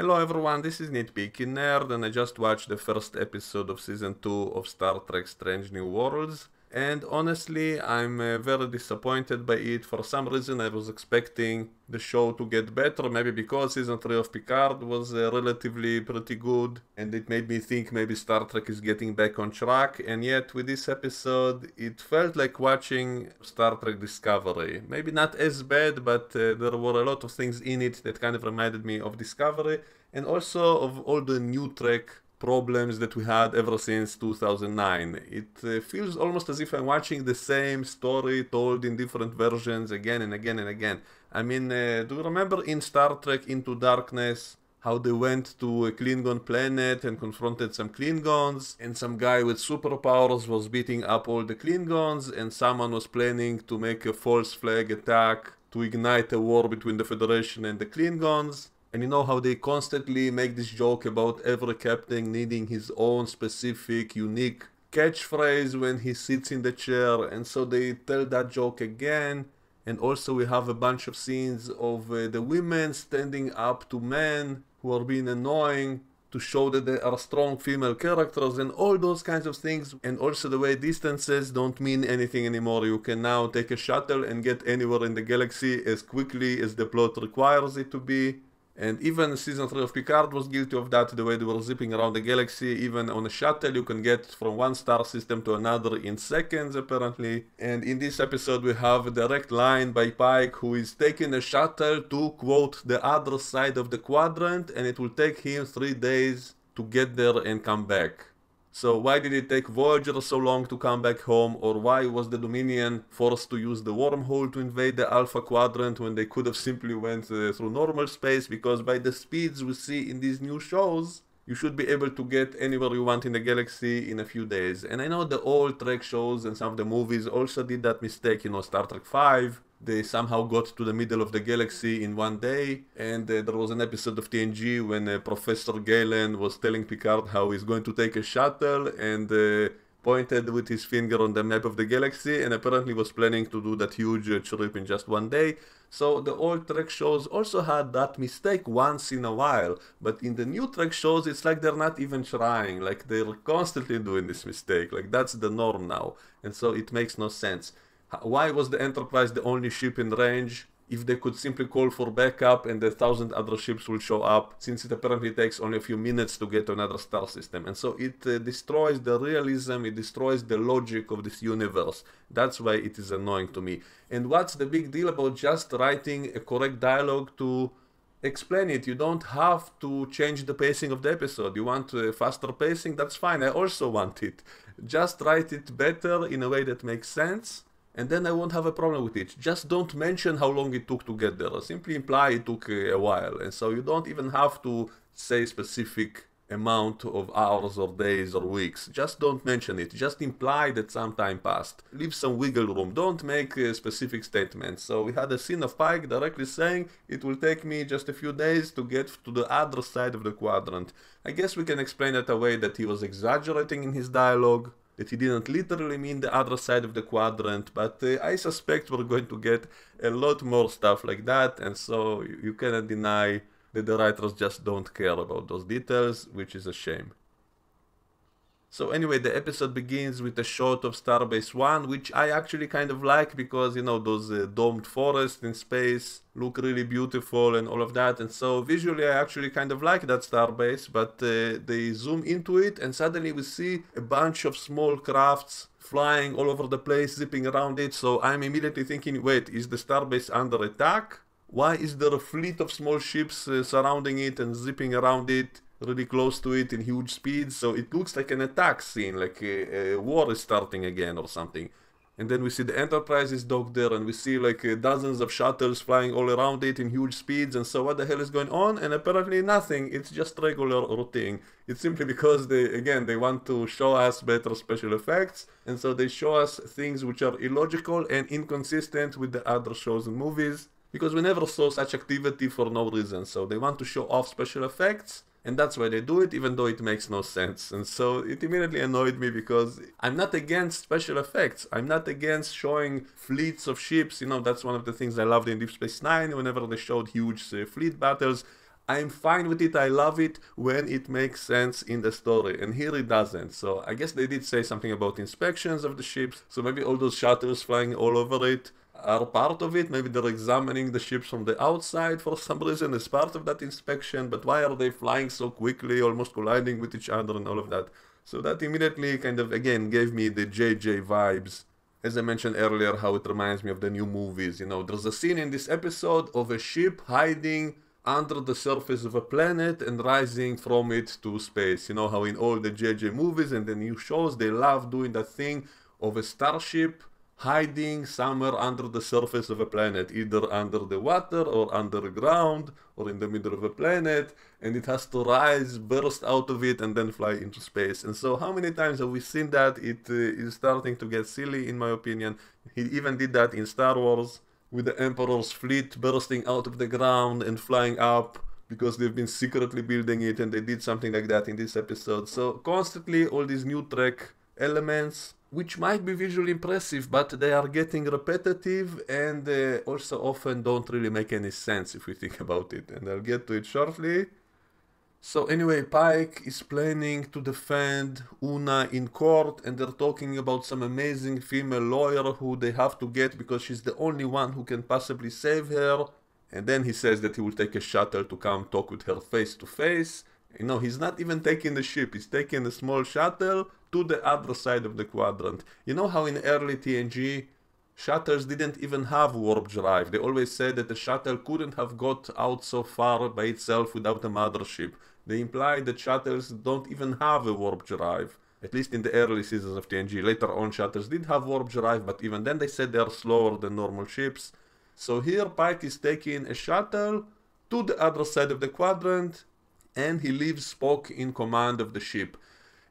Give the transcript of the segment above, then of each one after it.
Hello everyone, this is Nitpicking Nerd and I just watched the first episode of season 2 of Star Trek Strange New Worlds and honestly I'm uh, very disappointed by it. For some reason I was expecting the show to get better, maybe because season 3 of Picard was uh, relatively pretty good and it made me think maybe Star Trek is getting back on track and yet with this episode it felt like watching Star Trek Discovery. Maybe not as bad but uh, there were a lot of things in it that kind of reminded me of Discovery and also of all the new Trek problems that we had ever since 2009. It uh, feels almost as if I'm watching the same story told in different versions again and again and again. I mean, uh, do you remember in Star Trek Into Darkness how they went to a Klingon planet and confronted some Klingons, and some guy with superpowers was beating up all the Klingons, and someone was planning to make a false flag attack to ignite a war between the Federation and the Klingons. And you know how they constantly make this joke about every captain needing his own specific, unique catchphrase when he sits in the chair, and so they tell that joke again. And also, we have a bunch of scenes of uh, the women standing up to men who are being annoying to show that they are strong female characters and all those kinds of things. And also, the way distances don't mean anything anymore. You can now take a shuttle and get anywhere in the galaxy as quickly as the plot requires it to be. And even season 3 of Picard was guilty of that, the way they were zipping around the galaxy. Even on a shuttle, you can get from one star system to another in seconds, apparently. And in this episode, we have a direct line by Pike, who is taking a shuttle to, quote, the other side of the quadrant, and it will take him three days to get there and come back. So why did it take Voyager so long to come back home or why was the Dominion forced to use the wormhole to invade the Alpha Quadrant when they could have simply went uh, through normal space because by the speeds we see in these new shows you should be able to get anywhere you want in the galaxy in a few days. And I know the old Trek shows and some of the movies also did that mistake, you know, Star Trek 5 they somehow got to the middle of the galaxy in one day. And uh, there was an episode of TNG when uh, Professor Galen was telling Picard how he's going to take a shuttle and uh, pointed with his finger on the map of the galaxy and apparently was planning to do that huge uh, trip in just one day. So the old Trek shows also had that mistake once in a while, but in the new Trek shows it's like they're not even trying, like they're constantly doing this mistake, like that's the norm now, and so it makes no sense. Why was the Enterprise the only ship in range? If they could simply call for backup and a thousand other ships will show up, since it apparently takes only a few minutes to get to another star system. And so it uh, destroys the realism, it destroys the logic of this universe. That's why it is annoying to me. And what's the big deal about just writing a correct dialogue to explain it. You don't have to change the pacing of the episode. You want uh, faster pacing? That's fine. I also want it. Just write it better in a way that makes sense and then I won't have a problem with it. Just don't mention how long it took to get there. Simply imply it took a while. And so you don't even have to say specific amount of hours or days or weeks. Just don't mention it. Just imply that some time passed. Leave some wiggle room. Don't make uh, specific statements. So we had a scene of Pike directly saying it will take me just a few days to get to the other side of the quadrant. I guess we can explain it away that he was exaggerating in his dialogue that he didn't literally mean the other side of the quadrant, but uh, I suspect we're going to get a lot more stuff like that, and so you cannot deny that the writers just don't care about those details, which is a shame. So anyway, the episode begins with a shot of Starbase 1, which I actually kind of like because, you know, those uh, domed forests in space look really beautiful and all of that. And so visually I actually kind of like that Starbase, but uh, they zoom into it and suddenly we see a bunch of small crafts flying all over the place, zipping around it. So I'm immediately thinking, wait, is the Starbase under attack? Why is there a fleet of small ships uh, surrounding it and zipping around it? Really close to it in huge speeds, so it looks like an attack scene, like a, a, war is starting again or something. And then we see the Enterprise is docked there, and we see like uh, dozens of shuttles flying all around it in huge speeds. And so, what the hell is going on? And apparently, nothing. It's just regular routine. It's simply because they, again, they want to show us better special effects, and so they show us things which are illogical and inconsistent with the other shows and movies. Because we never saw such activity for no reason. So they want to show off special effects, and that's why they do it even though it makes no sense. And so it immediately annoyed me because i'm not against special effects. I'm not against showing fleets of ships. You know that's one of the things i loved in deep space nine. Whenever they showed huge uh, fleet battles I'm fine with it, I love it when it makes sense in the story, and here it doesn't. So I guess they did say something about inspections of the ships, so maybe all those shuttles flying all over it are part of it. Maybe they're examining the ships from the outside for some reason as part of that inspection, but why are they flying so quickly, almost colliding with each other and all of that? So that immediately kind of again gave me the JJ vibes. As I mentioned earlier, how it reminds me of the new movies. You know, there's a scene in this episode of a ship hiding under the surface of a planet and rising from it to space. You know how in all the JJ movies and the new shows they love doing that thing of a starship hiding somewhere under the surface of a planet, either under the water or underground or in the middle of a planet, and it has to rise, burst out of it, and then fly into space. And so, how many times have we seen that? It uh, is starting to get silly, in my opinion. He even did that in Star Wars with the Emperor's fleet bursting out of the ground and flying up because they've been secretly building it and they did something like that in this episode. So constantly all these new Trek elements which might be visually impressive but they are getting repetitive and uh, also often don't really make any sense if we think about it and I'll get to it shortly. So anyway, Pike is planning to defend Una in court and they're talking about some amazing female lawyer who they have to get because she's the only one who can possibly save her. And then he says that he will take a shuttle to come talk with her face to face. You know, he's not even taking the ship, he's taking a small shuttle to the other side of the quadrant. You know how in early TNG shuttles didn't even have warp drive. They always said that the shuttle couldn't have got out so far by itself without a mothership. They implied that shuttles don't even have a warp drive. At least in the early seasons of TNG. Later on, shuttles did have warp drive, but even then they said they are slower than normal ships. So here, Pike is taking a shuttle to the other side of the quadrant, and he leaves Spock in command of the ship.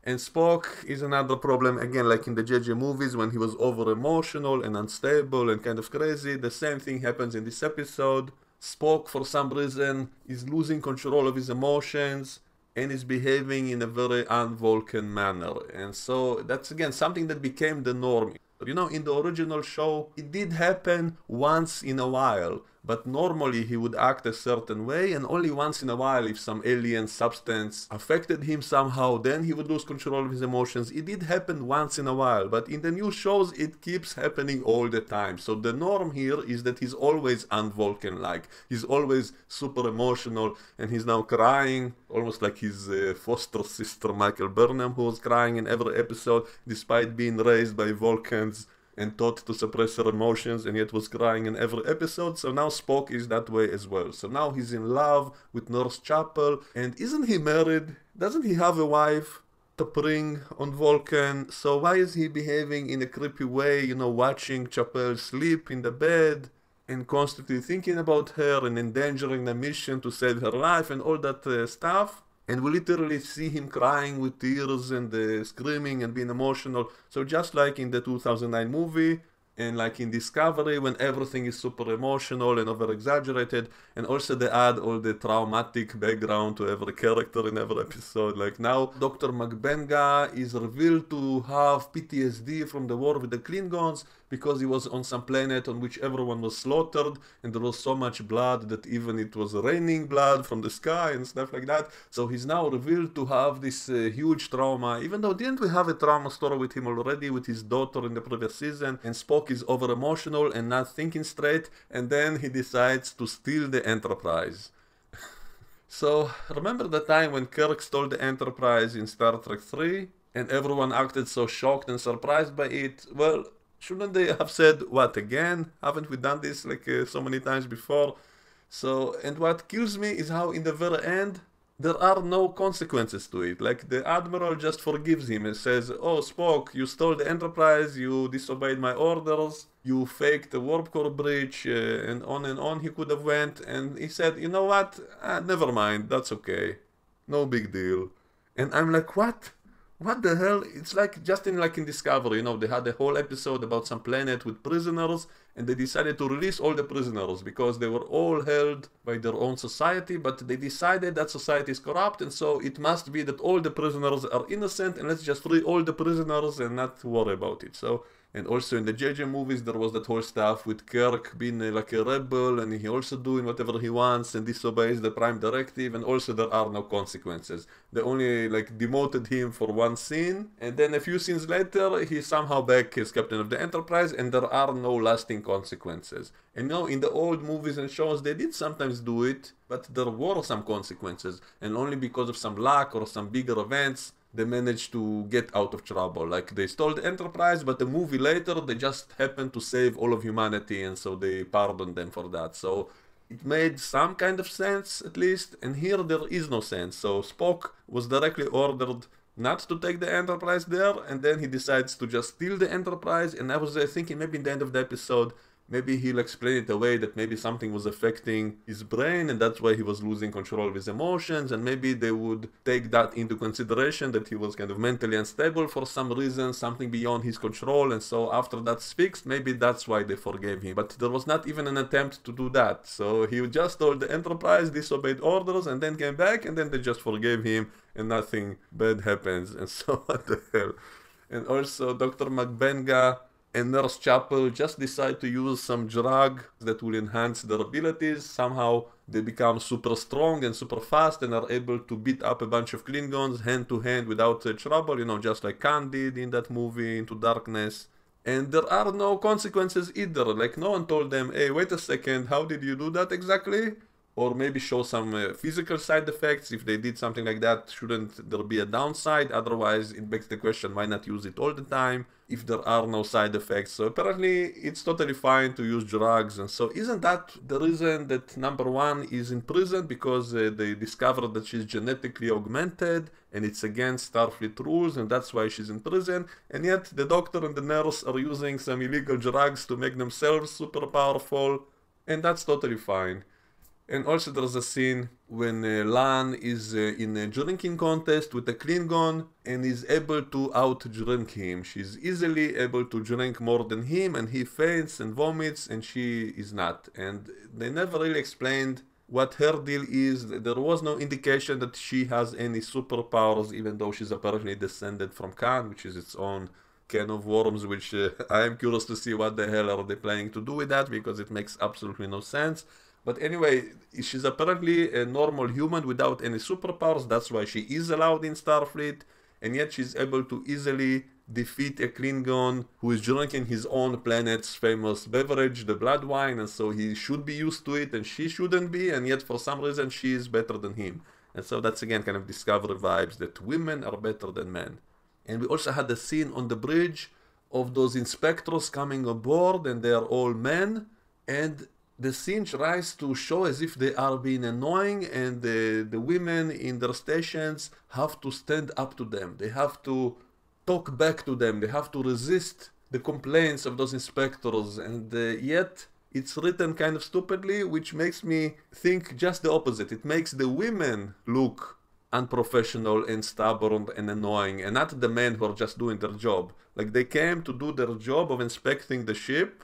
And Spock is another problem, again, like in the JJ movies when he was over emotional and unstable and kind of crazy. The same thing happens in this episode. Spock, for some reason, is losing control of his emotions and is behaving in a very un-Vulcan manner. And so that's again something that became the norm. You know, in the original show, it did happen once in a while, but normally he would act a certain way, and only once in a while, if some alien substance affected him somehow, then he would lose control of his emotions. It did happen once in a while, but in the new shows, it keeps happening all the time. So the norm here is that he's always un-Vulcan like. He's always super emotional, and he's now crying, almost like his uh, foster sister Michael Burnham, who was crying in every episode, despite being raised by Vulcans and taught to suppress her emotions and yet was crying in every episode. So now Spock is that way as well. So now he's in love with Nurse Chapel and isn't he married? Doesn't he have a wife? T'Pring on Vulcan. So why is he behaving in a creepy way, you know, watching Chapel sleep in the bed? and constantly thinking about her and endangering the mission to save her life and all that uh, stuff and we literally see him crying with tears and uh, screaming and being emotional. So just like in the 2009 movie, and like in Discovery, when everything is super emotional and over exaggerated, and also they add all the traumatic background to every character in every episode. Like now, Dr. M'Benga is revealed to have PTSD from the war with the Klingons, because he was on some planet on which everyone was slaughtered and there was so much blood that even it was raining blood from the sky and stuff like that. So he's now revealed to have this uh, huge trauma, even though didn't we have a trauma story with him already with his daughter in the previous season and Spock is over emotional and not thinking straight and then he decides to steal the Enterprise. so remember the time when Kirk stole the Enterprise in Star Trek 3? And everyone acted so shocked and surprised by it. Well, shouldn't they have said what again? Haven't we done this like uh, so many times before? So and what kills me is how in the very end there are no consequences to it. Like the admiral just forgives him and says oh spock you stole the enterprise you disobeyed my orders you faked the warp core breach uh, and on and on he could have went. And he said you know what? Ah, never mind. That's okay. No big deal. And i'm like what what the hell? It's like just in like in Discovery, you know, they had a whole episode about some planet with prisoners, and they decided to release all the prisoners because they were all held by their own society, but they decided that society is corrupt, and so it must be that all the prisoners are innocent, and let's just free all the prisoners and not worry about it. So And also in the JJ movies, there was that whole stuff with Kirk being uh, like a rebel and he also doing whatever he wants and disobeys the Prime Directive. And also there are no consequences. They only like demoted him for one scene, and then a few scenes later, he's somehow back as captain of the Enterprise, and there are no lasting consequences. And know, in the old movies and shows, they did sometimes do it, but there were some consequences, and only because of some luck or some bigger events they managed to get out of trouble. Like they stole the Enterprise, but a movie later they just happened to save all of humanity, and so they pardoned them for that. So it made some kind of sense at least, and here there is no sense. So Spock was directly ordered not to take the Enterprise there, and then he decides to just steal the Enterprise. And I was uh, thinking maybe in the end of the episode maybe he'll explain it away that maybe something was affecting his brain and that's why he was losing control of his emotions and maybe they would take that into consideration that he was kind of mentally unstable for some reason something beyond his control and so after that's fixed maybe that's why they forgave him. But there was not even an attempt to do that. So he just told the enterprise disobeyed orders and then came back and then they just forgave him and nothing bad happens. And so what the hell? And also dr M'Benga and Nurse Chapel just decide to use some drug that will enhance their abilities. Somehow they become super strong and super fast and are able to beat up a bunch of Klingons hand to hand without uh, trouble, you know, just like Khan did in that movie, Into Darkness. And there are no consequences either. Like, no one told them, hey, wait a second, how did you do that exactly? Or maybe show some uh, physical side effects. If they did something like that, shouldn't there be a downside? Otherwise, it begs the question why not use it all the time if there are no side effects? So, apparently, it's totally fine to use drugs. And so, isn't that the reason that number one is in prison? Because uh, they discovered that she's genetically augmented and it's against Starfleet rules, and that's why she's in prison. And yet, the doctor and the nurse are using some illegal drugs to make themselves super powerful, and that's totally fine. And also there's a scene when uh, La'an is uh, in a drinking contest with a Klingon and is able to out-drink him. She's easily able to drink more than him and he faints and vomits and she is not. And they never really explained what her deal is. There was no indication that she has any superpowers even though she's apparently descended from Khan, which is its own can of worms, which uh, I am curious to see what the hell are they planning to do with that because it makes absolutely no sense. But anyway, she's apparently a normal human without any superpowers. That's why she is allowed in Starfleet. And yet she's able to easily defeat a Klingon who is drinking his own planet's famous beverage, the blood wine. And so he should be used to it and she shouldn't be. And yet for some reason she is better than him. And so that's again kind of discovery vibes that women are better than men. And we also had a scene on the bridge of those inspectors coming aboard and they are all men. And the scene tries to show as if they are being annoying and the, the women in their stations have to stand up to them. They have to talk back to them. They have to resist the complaints of those inspectors. And uh, yet it's written kind of stupidly, which makes me think just the opposite. It makes the women look unprofessional and stubborn and annoying and not the men who are just doing their job. Like they came to do their job of inspecting the ship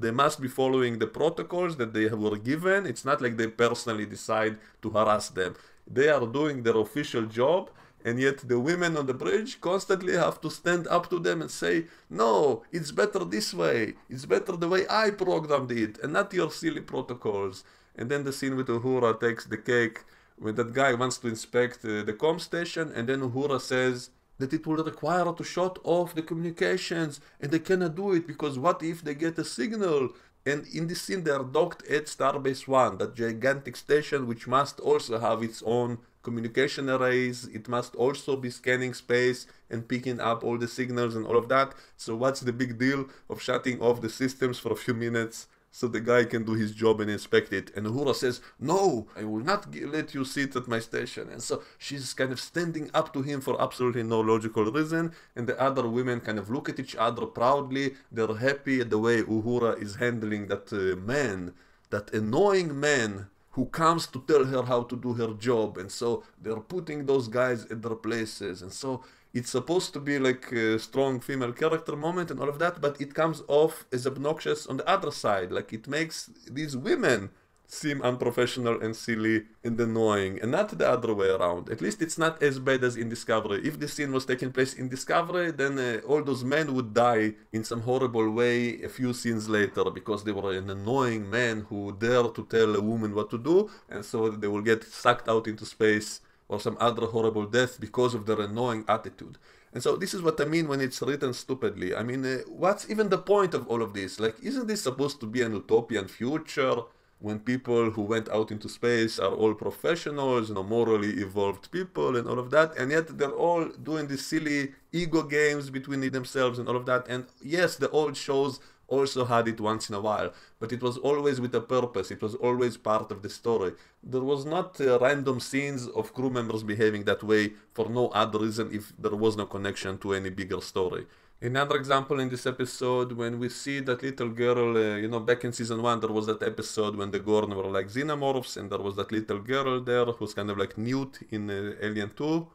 they must be following the protocols that they were given. It's not like they personally decide to harass them. They are doing their official job, and yet the women on the bridge constantly have to stand up to them and say, No, it's better this way. It's better the way I programmed it, and not your silly protocols. And then the scene with Uhura takes the cake when that guy wants to inspect uh, the com station, and then Uhura says, that it will require to shut off the communications and they cannot do it because what if they get a signal? And in this scene they are docked at Starbase 1, that gigantic station which must also have its own communication arrays, it must also be scanning space and picking up all the signals and all of that. So what's the big deal of shutting off the systems for a few minutes so the guy can do his job and inspect it. And Uhura says, No, I will not let you sit at my station. And so she's kind of standing up to him for absolutely no logical reason. And the other women kind of look at each other proudly. They're happy at the way Uhura is handling that uh, man, that annoying man who comes to tell her how to do her job. And so they're putting those guys at their places. And so it's supposed to be like a strong female character moment and all of that, but it comes off as obnoxious on the other side. Like it makes these women seem unprofessional and silly and annoying, and not the other way around. At least it's not as bad as in Discovery. If this scene was taking place in Discovery, then uh, all those men would die in some horrible way a few scenes later because they were an annoying man who dare to tell a woman what to do, and so they will get sucked out into space or some other horrible death because of their annoying attitude. And so this is what I mean when it's written stupidly. I mean, uh, what's even the point of all of this? Like, isn't this supposed to be an utopian future when people who went out into space are all professionals, you know, morally evolved people and all of that, and yet they're all doing these silly ego games between themselves and all of that. And yes, the old shows also had it once in a while, but it was always with a purpose. It was always part of the story. There was not uh, random scenes of crew members behaving that way for no other reason if there was no connection to any bigger story. Another example in this episode, when we see that little girl, uh, you know, back in season one, there was that episode when the Gorn were like xenomorphs, and there was that little girl there who's kind of like Newt in uh, Alien 2,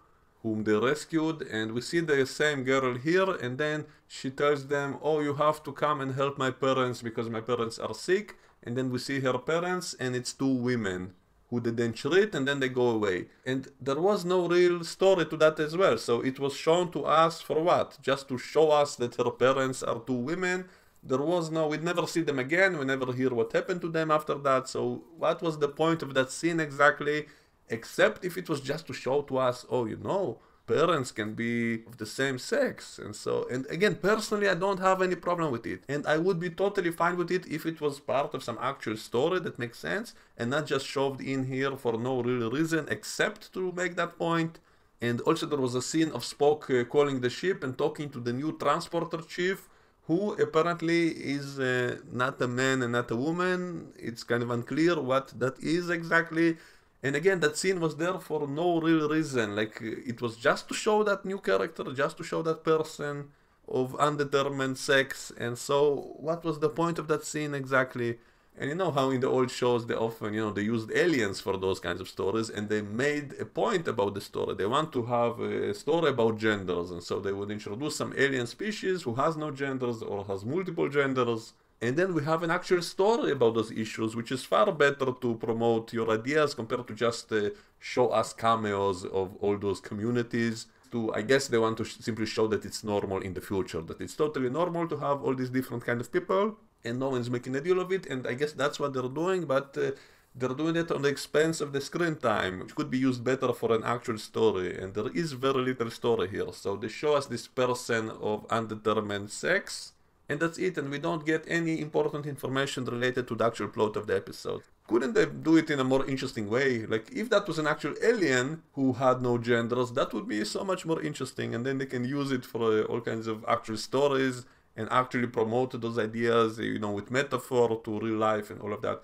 whom they rescued, and we see the same girl here, and then she tells them, Oh, you have to come and help my parents because my parents are sick, and then we see her parents, and it's two women who then treat and then they go away. And there was no real story to that as well. So it was shown to us for what? Just to show us that her parents are two women. There was no, we'd never see them again. We never hear what happened to them after that. So what was the point of that scene exactly? Except if it was just to show to us, oh, you know, parents can be of the same sex. And so and again personally i don't have any problem with it. And i would be totally fine with it if it was part of some actual story that makes sense and not just shoved in here for no real reason except to make that point. And also there was a scene of spock uh, calling the ship and talking to the new transporter chief who apparently is uh, not a man and not a woman. It's kind of unclear what that is exactly and again, that scene was there for no real reason. Like, it was just to show that new character, just to show that person of undetermined sex. And so, what was the point of that scene exactly? And you know how in the old shows they often, you know, they used aliens for those kinds of stories and they made a point about the story. They want to have a story about genders and so they would introduce some alien species who has no genders or has multiple genders and then we have an actual story about those issues, which is far better to promote your ideas compared to just uh, show us cameos of all those communities. To I guess they want to sh- simply show that it's normal in the future, that it's totally normal to have all these different kind of people, and no one's making a deal of it. And I guess that's what they're doing, but. Uh, they're doing it on the expense of the screen time, which could be used better for an actual story, and there is very little story here. So they show us this person of undetermined sex, and that's it, and we don't get any important information related to the actual plot of the episode. Couldn't they do it in a more interesting way? Like, if that was an actual alien who had no genders, that would be so much more interesting, and then they can use it for uh, all kinds of actual stories and actually promote those ideas, you know, with metaphor to real life and all of that.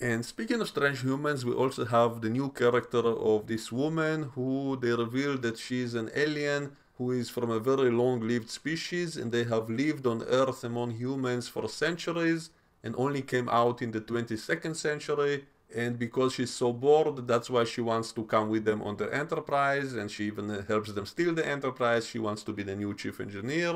And speaking of strange humans, we also have the new character of this woman who they reveal that she's an alien who is from a very long-lived species and they have lived on Earth among humans for centuries and only came out in the 22nd century. And because she's so bored that's why she wants to come with them on the enterprise and she even uh, helps them steal the enterprise. She wants to be the new chief engineer.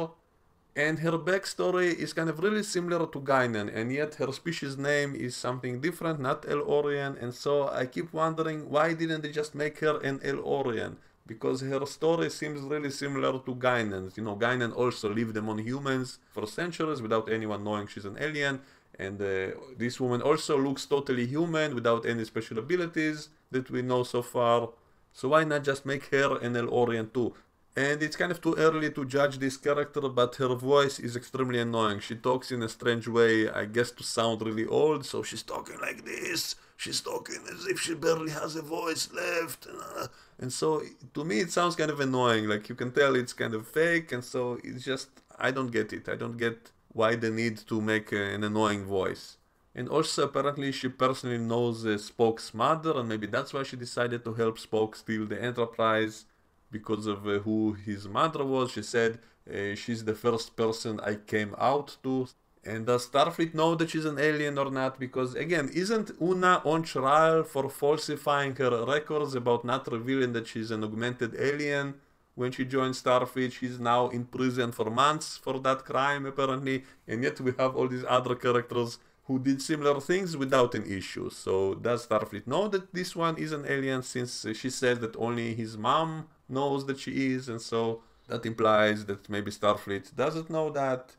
And her backstory is kind of really similar to Guinan and yet her species name is something different not El-Aurian and so I keep wondering why didn't they just make her an El-Aurian because her story seems really similar to Guinan's. You know, Guinan also lived among humans for centuries without anyone knowing she's an alien, and uh, this woman also looks totally human without any special abilities that we know so far. So why not just make her an El-Aurian too? And it's kind of too early to judge this character, but her voice is extremely annoying. She talks in a strange way, I guess to sound really old, so she's talking like this. She's talking as if she barely has a voice left. Uh, and so to me it sounds kind of annoying. Like you can tell it's kind of fake, and so it's just, I don't get it. I don't get why they need to make a, an annoying voice. And also, apparently, she personally knows uh, Spock's mother, and maybe that's why she decided to help Spock steal the Enterprise because of uh, who his mother was. She said uh, she's the first person I came out to. And does Starfleet know that she's an alien or not? Because again, isn't Una on trial for falsifying her records about not revealing that she's an augmented alien? When she joined Starfleet, she's now in prison for months for that crime, apparently. And yet we have all these other characters who did similar things without an issue. So does Starfleet know that this one is an alien since she says that only his mom knows that she is and so that implies that maybe Starfleet doesn't know that.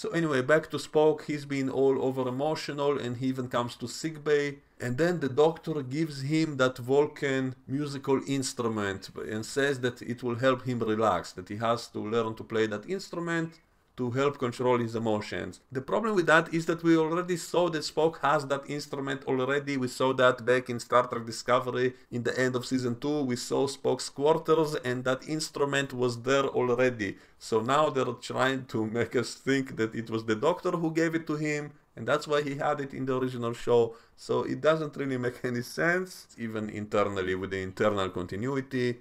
So anyway, back to Spock, he's been all over emotional and he even comes to sickbay. And then the doctor gives him that Vulcan musical instrument and says that it will help him relax, that he has to learn to play that instrument to help control his emotions. The problem with that is that we already saw that Spock has that instrument already. We saw that back in Star Trek Discovery in the end of season 2. We saw Spock's quarters and that instrument was there already. So now they're trying to make us think that it was the doctor who gave it to him and that's why he had it in the original show. So it doesn't really make any sense, even internally with the internal continuity.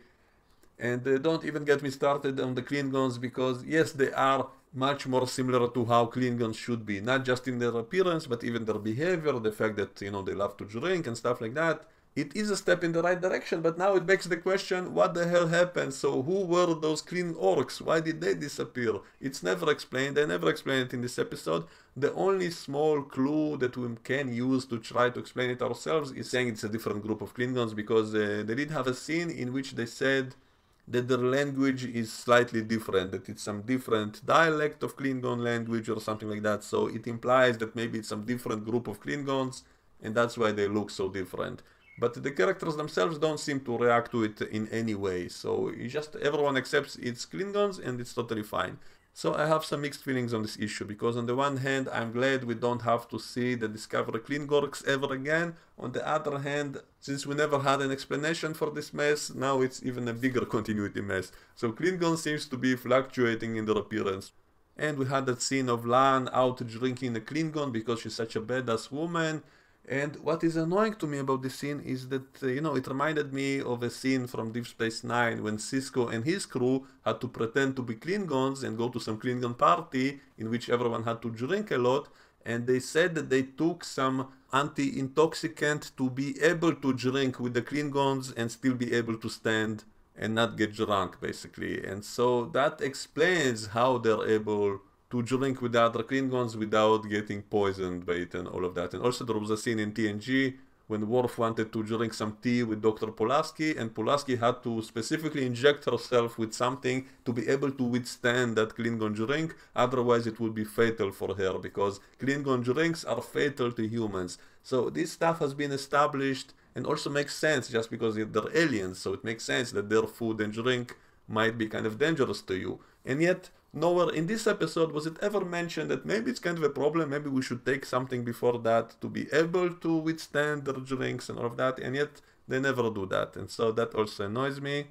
And uh, don't even get me started on the Klingons because yes, they are much more similar to how Klingons should be, not just in their appearance, but even their behavior, the fact that, you know, they love to drink and stuff like that. It is a step in the right direction, but now it begs the question, what the hell happened? So who were those Klingorks? Why did they disappear? It's never explained, they never explain it in this episode. The only small clue that we can use to try to explain it ourselves is saying it's a different group of Klingons, because uh, they did have a scene in which they said that their language is slightly different, that it's some different dialect of Klingon language or something like that. So it implies that maybe it's some different group of Klingons, and that's why they look so different. But the characters themselves don't seem to react to it in any way. So just everyone accepts it's Klingons, and it's totally fine. So I have some mixed feelings on this issue because on the one hand I'm glad we don't have to see the Discovery Klingorks ever again. On the other hand, since we never had an explanation for this mess, now it's even a bigger continuity mess. So Klingon seems to be fluctuating in their appearance. And we had that scene of La'an out drinking a Klingon because she's such a badass woman and what is annoying to me about this scene is that, uh, you know, it reminded me of a scene from Deep Space Nine when Sisko and his crew had to pretend to be Klingons and go to some Klingon party in which everyone had to drink a lot. And they said that they took some anti intoxicant to be able to drink with the Klingons and still be able to stand and not get drunk, basically. And so that explains how they're able to drink with the other Klingons without getting poisoned by it and all of that. And also there was a scene in TNG when Worf wanted to drink some tea with Dr. Pulaski, and Pulaski had to specifically inject herself with something to be able to withstand that Klingon drink, otherwise it would be fatal for her, because Klingon drinks are fatal to humans. So this stuff has been established and also makes sense just because they're aliens, so it makes sense that their food and drink might be kind of dangerous to you. And yet, nowhere in this episode was it ever mentioned that maybe it's kind of a problem, maybe we should take something before that to be able to withstand the drinks and all of that, and yet they never do that, and so that also annoys me.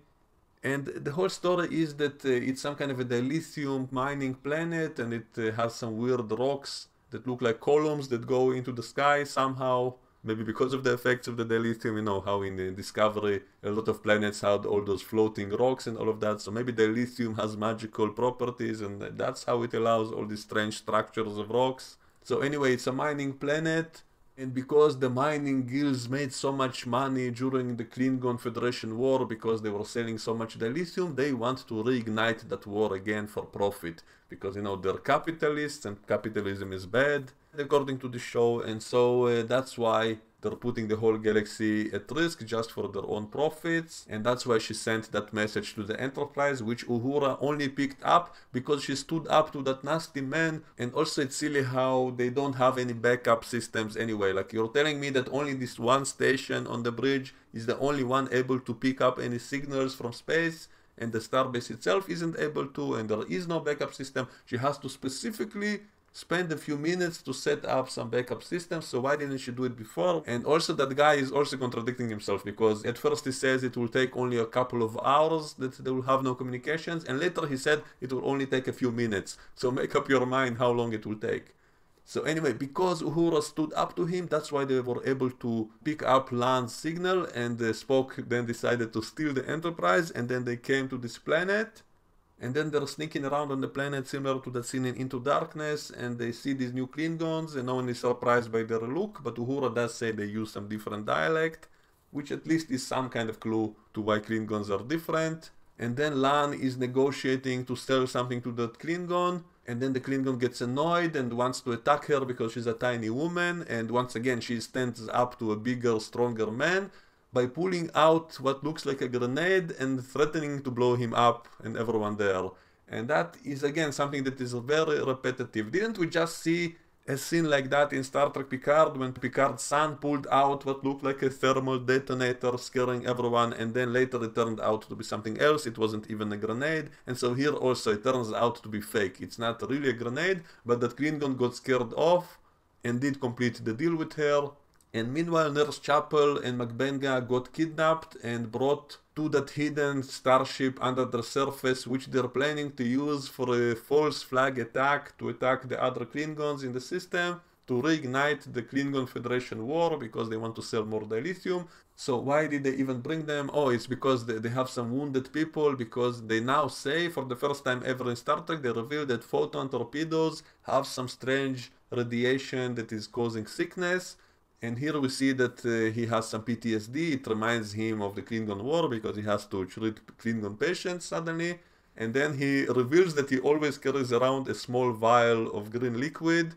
And the whole story is that uh, it's some kind of a dilithium mining planet, and it uh, has some weird rocks that look like columns that go into the sky somehow maybe because of the effects of the dilithium, you know, how in the Discovery a lot of planets had all those floating rocks and all of that. So maybe the has magical properties and that's how it allows all these strange structures of rocks. So anyway, it's a mining planet. And because the mining guilds made so much money during the Klingon Federation War because they were selling so much dilithium, they want to reignite that war again for profit. Because, you know, they're capitalists and capitalism is bad according to the show, and so uh, that's why they're putting the whole galaxy at risk just for their own profits and that's why she sent that message to the enterprise which uhura only picked up because she stood up to that nasty man and also it's silly how they don't have any backup systems anyway. Like you're telling me that only this one station on the bridge is the only one able to pick up any signals from space and the starbase itself isn't able to and there is no backup system. She has to specifically spend a few minutes to set up some backup systems so why didn't she do it before? And also that guy is also contradicting himself because at first he says it will take only a couple of hours that they will have no communications and later he said it will only take a few minutes. So make up your mind how long it will take. So anyway, because Uhura stood up to him, that's why they were able to pick up La'an's signal, and uh, Spock then decided to steal the Enterprise, and then they came to this planet, and then they're sneaking around on the planet similar to that scene in Into Darkness and they see these new Klingons and no one is surprised by their look but Uhura does say they use some different dialect which at least is some kind of clue to why Klingons are different. And then La'an is negotiating to sell something to that Klingon and then the Klingon gets annoyed and wants to attack her because she's a tiny woman, and once again she stands up to a bigger, stronger man by pulling out what looks like a grenade and threatening to blow him up and everyone there. And that is again something that is very repetitive. Didn't we just see a scene like that in Star Trek Picard when Picard's son pulled out what looked like a thermal detonator scaring everyone and then later it turned out to be something else it wasn't even a grenade and so here also it turns out to be fake it's not really a grenade but that Klingon got scared off and did complete the deal with her and meanwhile Nurse Chapel and M'Benga got kidnapped and brought to that hidden starship under the surface which they're planning to use for a false flag attack to attack the other Klingons in the system to reignite the Klingon Federation war because they want to sell more dilithium. So why did they even bring them? Oh, it's because they, they have some wounded people because they now say for the first time ever in Star Trek they reveal that photon torpedoes have some strange radiation that is causing sickness and here we see that uh, he has some PTSD. It reminds him of the Klingon War because he has to treat Klingon patients suddenly. And then he reveals that he always carries around a small vial of green liquid.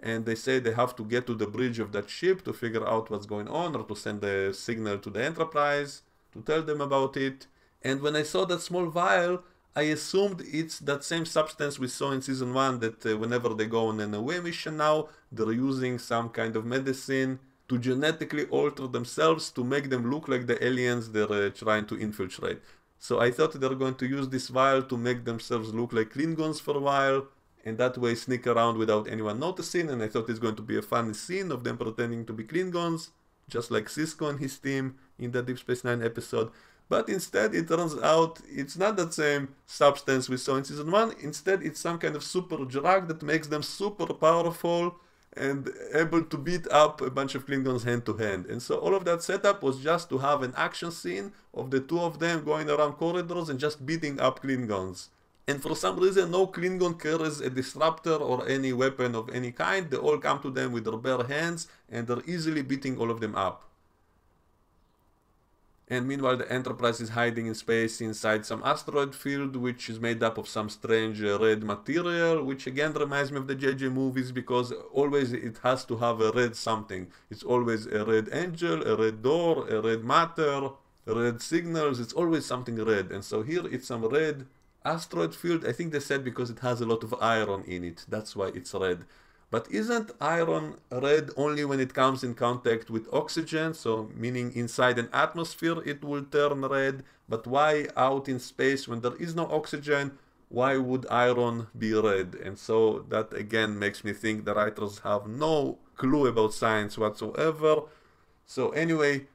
And they say they have to get to the bridge of that ship to figure out what's going on or to send a signal to the Enterprise to tell them about it. And when I saw that small vial, I assumed it's that same substance we saw in season 1 that uh, whenever they go on an away mission now, they're using some kind of medicine to genetically alter themselves to make them look like the aliens they're uh, trying to infiltrate. So I thought they're going to use this vial to make themselves look like Klingons for a while, and that way sneak around without anyone noticing. And I thought it's going to be a funny scene of them pretending to be Klingons, just like Sisko and his team in the Deep Space Nine episode. But instead, it turns out it's not that same substance we saw in season 1. Instead, it's some kind of super drug that makes them super powerful and able to beat up a bunch of Klingons hand to hand. And so all of that setup was just to have an action scene of the two of them going around corridors and just beating up Klingons. And for some reason, no Klingon carries a disruptor or any weapon of any kind. They all come to them with their bare hands and they're easily beating all of them up. And meanwhile, the Enterprise is hiding in space inside some asteroid field, which is made up of some strange red material, which again reminds me of the JJ movies because always it has to have a red something. It's always a red angel, a red door, a red matter, red signals. It's always something red. And so here it's some red asteroid field. I think they said because it has a lot of iron in it. That's why it's red. But isn't iron red only when it comes in contact with oxygen? So meaning inside an atmosphere it will turn red. But why out in space when there is no oxygen? Why would iron be red? And so that again makes me think the writers have no clue about science whatsoever. So anyway,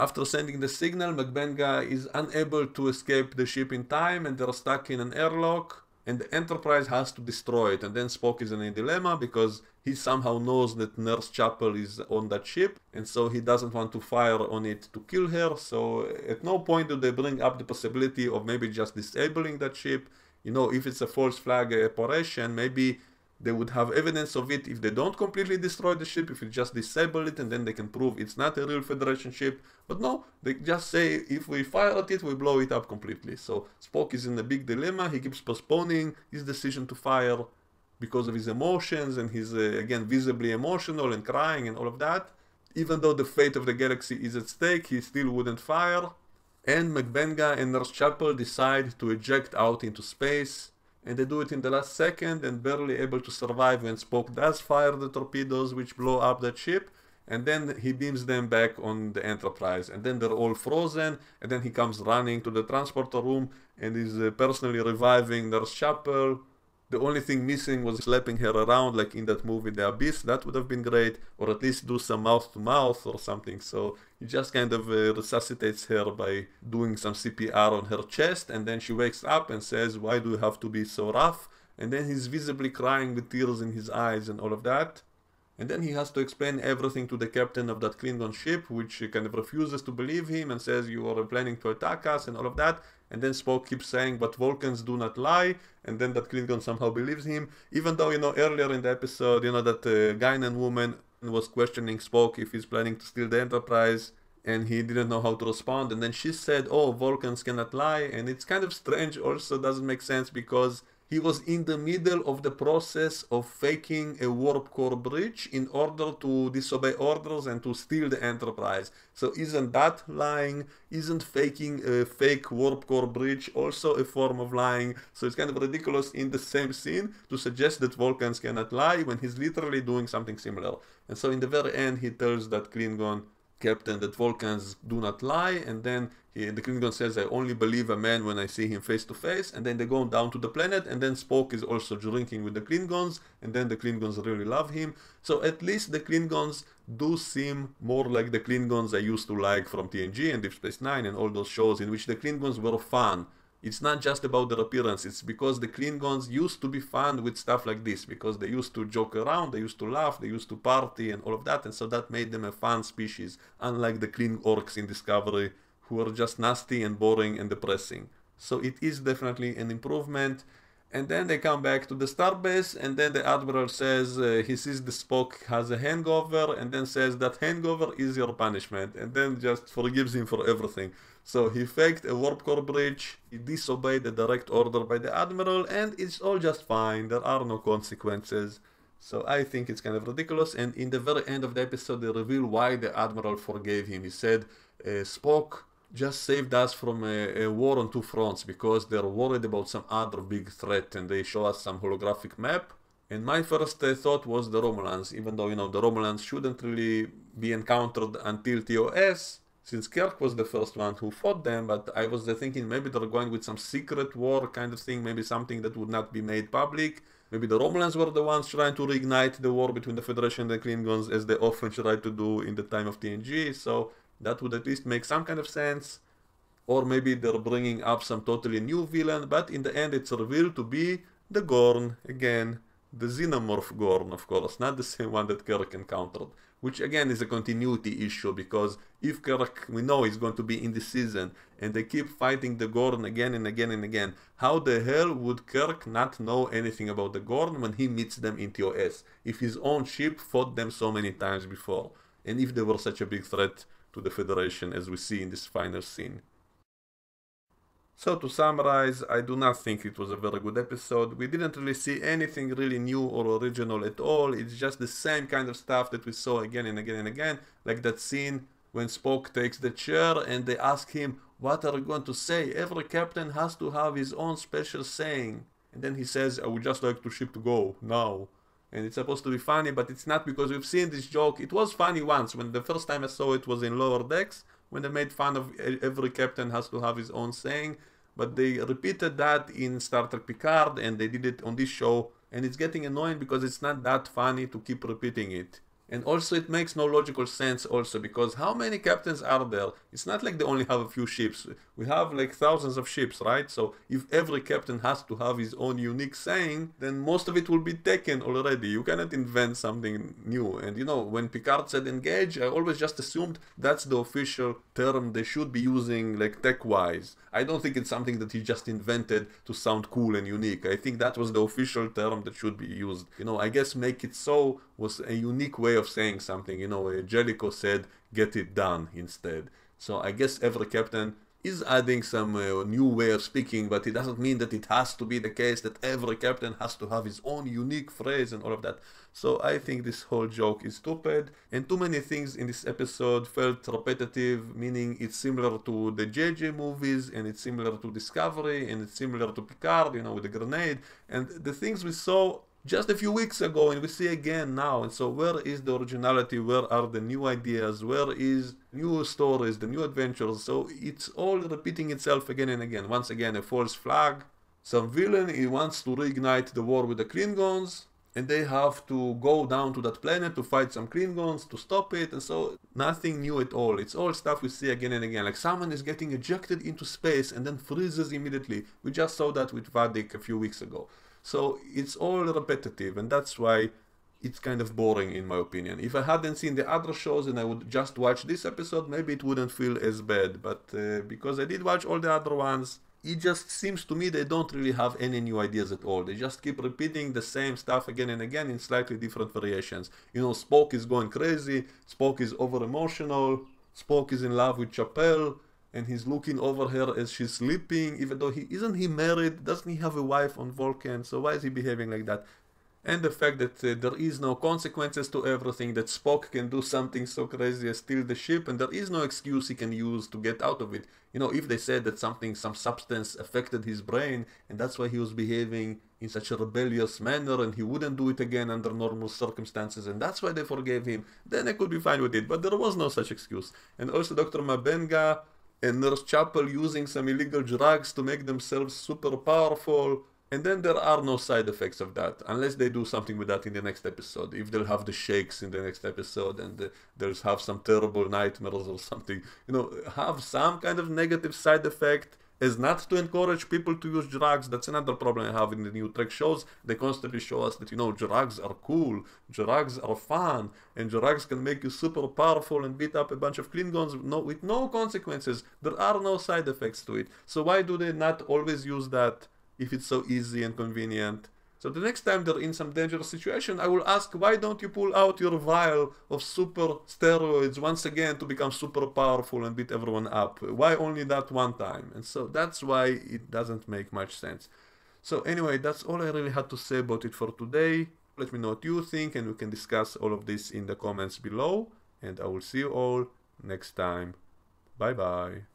after sending the signal, M'Benga is unable to escape the ship in time and they're stuck in an airlock and the Enterprise has to destroy it. And then Spock is in a dilemma because he somehow knows that Nurse Chapel is on that ship, and so he doesn't want to fire on it to kill her. So at no point do they bring up the possibility of maybe just disabling that ship. You know, if it's a false flag operation, maybe they would have evidence of it if they don't completely destroy the ship, if you just disable it and then they can prove it's not a real Federation ship. But no, they just say if we fire at it, we blow it up completely. So Spock is in a big dilemma. He keeps postponing his decision to fire because of his emotions and he's uh, again visibly emotional and crying and all of that. Even though the fate of the galaxy is at stake, he still wouldn't fire. And M'Benga and Nurse Chapel decide to eject out into space and they do it in the last second and barely able to survive when Spock does fire the torpedoes which blow up that ship. And then he beams them back on the Enterprise. And then they're all frozen. And then he comes running to the transporter room and is uh, personally reviving Nurse Chapel the only thing missing was slapping her around like in that movie The Abyss. That would have been great, or at least do some mouth to mouth or something. So he just kind of uh, resuscitates her by doing some CPR on her chest, and then she wakes up and says, "Why do you have to be so rough?" And then he's visibly crying with tears in his eyes and all of that. And then he has to explain everything to the captain of that Klingon ship, which kind of refuses to believe him and says, You are planning to attack us and all of that. And then Spock keeps saying, But Vulcans do not lie. And then that Klingon somehow believes him. Even though, you know, earlier in the episode, you know, that uh, Guinan woman was questioning Spock if he's planning to steal the Enterprise and he didn't know how to respond. And then she said, Oh, Vulcans cannot lie. And it's kind of strange, also doesn't make sense because he was in the middle of the process of faking a warp core breach in order to disobey orders and to steal the Enterprise. So isn't that lying? Isn't faking a fake warp core breach also a form of lying? So it's kind of ridiculous in the same scene to suggest that Vulcans cannot lie when he's literally doing something similar. And so in the very end, he tells that Klingon captain that Vulcans do not lie, and then he, the Klingon says, I only believe a man when I see him face to face, and then they go down to the planet, and then Spock is also drinking with the Klingons, and then the Klingons really love him. So at least the Klingons do seem more like the Klingons I used to like from TNG and Deep Space Nine and all those shows in which the Klingons were fun it's not just about their appearance, it's because the Klingons used to be fun with stuff like this, because they used to joke around, they used to laugh, they used to party and all of that, and so that made them a fun species, unlike the Klingorks in Discovery, who are just nasty and boring and depressing. So it is definitely an improvement. And then they come back to the starbase, and then the admiral says uh, he sees the Spock has a hangover, and then says that hangover is your punishment, and then just forgives him for everything. So he faked a warp core breach, he disobeyed the direct order by the admiral, and it's all just fine. There are no consequences. So I think it's kind of ridiculous. And in the very end of the episode, they reveal why the admiral forgave him. He said, uh, Spock just saved us from a, a, war on two fronts because they're worried about some other big threat and they show us some holographic map. And my first uh, thought was the Romulans, even though, you know, the Romulans shouldn't really be encountered until TOS, since Kirk was the first one who fought them, but I was uh, thinking maybe they're going with some secret war kind of thing, maybe something that would not be made public. Maybe the Romulans were the ones trying to reignite the war between the Federation and the Klingons, as they often try to do in the time of TNG, so that would at least make some kind of sense. Or maybe they're bringing up some totally new villain, but in the end it's revealed to be the Gorn again. The Xenomorph Gorn, of course, not the same one that Kirk encountered. Which again is a continuity issue because if Kirk, we know, is going to be in the season and they keep fighting the Gorn again and again and again, how the hell would Kirk not know anything about the Gorn when he meets them in TOS if his own ship fought them so many times before? And if they were such a big threat to the Federation as we see in this final scene. So to summarize, I do not think it was a very good episode. We didn't really see anything really new or original at all. It's just the same kind of stuff that we saw again and again and again, like that scene when Spock takes the chair and they ask him, what are you going to say? Every captain has to have his own special saying. And then he says, I would just like to ship to go, now and it's supposed to be funny, but it's not because we've seen this joke. It was funny once when the first time I saw it was in Lower Decks when they made fun of every captain has to have his own saying, but they repeated that in Star Trek Picard and they did it on this show, and it's getting annoying because it's not that funny to keep repeating it. And also it makes no logical sense also because how many captains are there? It's not like they only have a few ships. We have like thousands of ships, right? So if every captain has to have his own unique saying, then most of it will be taken already. You cannot invent something new. And you know, when Picard said engage, I always just assumed that's the official term they should be using like tech-wise. I don't think it's something that he just invented to sound cool and unique. I think that was the official term that should be used. You know, I guess make it so was a unique way of saying something. You know, Jellico said, get it done instead. So I guess every captain is adding some uh, new way of speaking, but it doesn't mean that it has to be the case that every captain has to have his own unique phrase and all of that. So I think this whole joke is stupid, and too many things in this episode felt repetitive, meaning it's similar to the JJ movies, and it's similar to Discovery, and it's similar to Picard, you know, with the grenade, and the things we saw just a few weeks ago and we see again now. And so where is the originality? Where are the new ideas? Where is new stories the new adventures? So it's all repeating itself again and again. Once again a false flag. Some villain he wants to reignite the war with the klingons and they have to go down to that planet to fight some klingons to stop it. And so nothing new at all. It's all stuff we see again and again. Like someone is getting ejected into space and then freezes immediately. We just saw that with Vadic a few weeks ago so it's all repetitive, and that's why it's kind of boring in my opinion. If I hadn't seen the other shows and I would just watch this episode, maybe it wouldn't feel as bad. But uh, because I did watch all the other ones, it just seems to me they don't really have any new ideas at all. They just keep repeating the same stuff again and again in slightly different variations. You know, Spock is going crazy, Spock is over emotional, Spock is in love with Chapel, and he's looking over her as she's sleeping, even though he isn't he married? Doesn't he have a wife on Vulcan? So why is he behaving like that? And the fact that uh, there is no consequences to everything, that Spock can do something so crazy as steal the ship, and there is no excuse he can use to get out of it. You know, if they said that something, some substance affected his brain, and that's why he was behaving in such a rebellious manner, and he wouldn't do it again under normal circumstances, and that's why they forgave him, then I could be fine with it. But there was no such excuse. And also, Dr. M'Benga and Nurse Chapel using some illegal drugs to make themselves super powerful and then there are no side effects of that, unless they do something with that in the next episode. If they'll have the shakes in the next episode and they'll have some terrible nightmares or something, you know, have some kind of negative side effect is not to encourage people to use drugs. That's another problem I have in the new Trek shows. They constantly show us that, you know, drugs are cool, drugs are fun, and drugs can make you super powerful and beat up a bunch of Klingons no, with no consequences. There are no side effects to it. So why do they not always use that? if it's so easy and convenient. So the next time they're in some dangerous situation, I will ask, why don't you pull out your vial of super steroids once again to become super powerful and beat everyone up? Why only that one time? And so that's why it doesn't make much sense. So anyway, that's all I really had to say about it for today. Let me know what you think and we can discuss all of this in the comments below. And I will see you all next time. Bye bye.